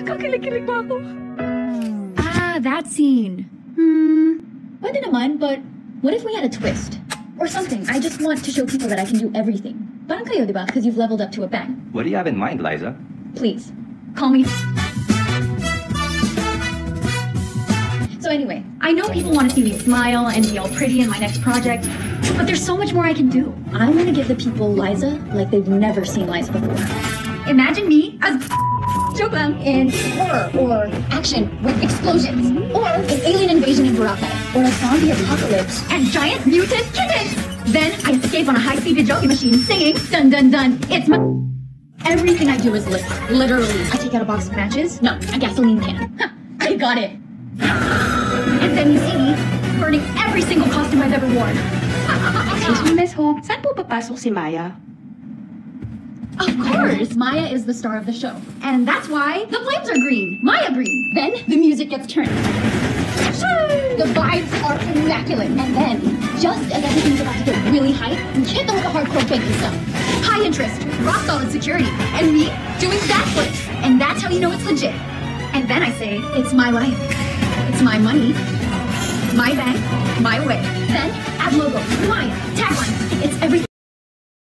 Kakilig-kilig ba ako? Ah, that scene. Hmm. Pwede naman, but what if we had a twist? Or something. I just want to show people that I can do everything. Parang kayo, di ba? Because you've leveled up to a bang. What do you have in mind, Liza? Please, call me. So anyway, I know people want to see me smile and be all pretty in my next project, but there's so much more I can do. I want to give the people Liza like they've never seen Liza before. Imagine me as in horror or action with explosions, or an alien invasion in Boracay, or a zombie apocalypse and giant mutant kittens. Then I escape on a high-speed jockey machine singing dun dun dun. It's my Everything I do is lit. Literally. I take out a box of matches. No, a gasoline can. I got it. And then you see me burning every single costume I've ever worn. Excuse me, Miss Hope. Saan po papasok si Maya? Of course, Maya is the star of the show. And that's why the flames are green. Maya green. Then the music gets turned. The vibes are immaculate. And then, just as everything's about to get really hype, we hit them with the hardcore banking stuff. High interest, rock solid security, and me doing backflips. And that's how you know it's legit. And then I say, it's my life. It's my money. My bank, my way. Then add logo, Maya, tagline. It's everything.